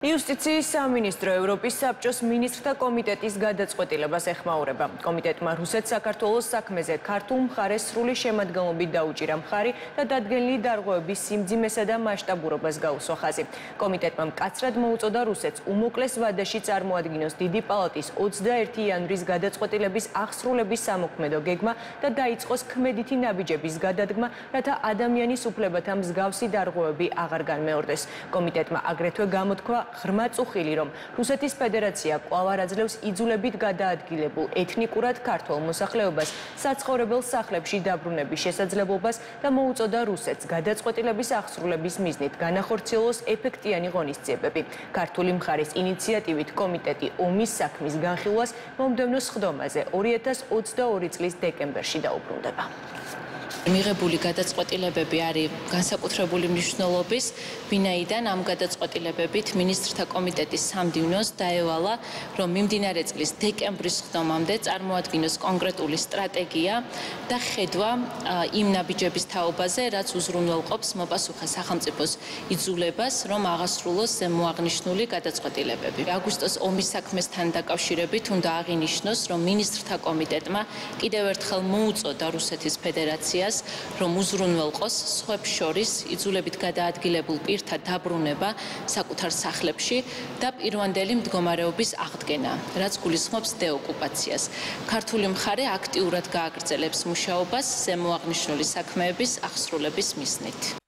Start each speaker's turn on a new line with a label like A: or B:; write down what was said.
A: იუსტიციის სამინისტრო ევროპის საბჭოს მინისტრთა კომიტეტის გადაწყვეტილებას ეხმაურება. კომიტეტმა რუსეთ-საქართველოს საქმეზე ქართულ მხარეს სრული შემადგენლობით დაუჭირა მხარი და დადგენილი დარღვევების სიმძიმესა და მასშტაბურობას გაუსვა ხაზი. კომიტეტმა მკაცრად მოუწოდა რუსეთს უმოკლეს ვადაში წარმოადგინოს დიდი პალატის 21 იანვრის გადაწყვეტილების აღსრულების სამოქმედო გეგმა და დაიწყოს ქმედითი ნაბიჯების გადადგმა, რათა ადამიანის უფლებათა მსგავსი დარღვევები აღარ განმეორდეს. კომიტეტმა აგრეთვე გამოთქვა ღრმა წუხილი, რომ რუსეთის ფედერაცია კვლავ არაძლევს იძულებით გადაადგილებულ ეთნიკურად ქართულ მოსახლეობას საცხოვრებელ სახლებში დაბრუნების შესაძლებლობას და მოუწოდა რუსეთს გადაწყვეტილების აღსრულების მიზნით განახორციელოს ეფექტიანი ღონისძიებები. ქართული მხარის ინიციატივით კომიტეტი ომის საქმის განხილვას მომდევნო სხდომაზე 2022 წლის დეკემბერში დაუბრუნდება.
B: მიღებული გადაწყვეტილებები არის განსაკუთრებული მნიშვნელობის, ვინაიდან ამ გადაწყვეტილებებით ministrთა კომიტეტის სამდივნოს დაევალა, რომ მიმდინარე წლის დეკემბრის ხდომამდე წარმოადგინოს კონკრეტული სტრატეგია და ხედვა იმ ნაბიჯების თაობაზე, რაც უზრუნველყოფს მოპასუხე სახელმწიფოს იძულებას, რომ აღასრულოს ზემოაღნიშნული გადაწყვეტილებები. აგვისტოს ომის საქმესთან დაკავშირებით უნდა აღინიშნოს, რომ ministrთა კომიტეტმა კიდევ ერთხელ მოუწოდა რუსეთის ფედერაციას იმას, რომ უზრუნველყოს სხვებს შორის იძულებით გადაადგილებულ პირთა დაბრუნება საკუთარ სახლებში და პირვანდელი მდგომარეობის აღდგენა, რაც გულისხმობს დეოკუპაციას. ქართული მხარე აქტიურად გააგრძელებს მუშაობას ზემოაღნიშნული საქმეების აღსრულების მიზნით.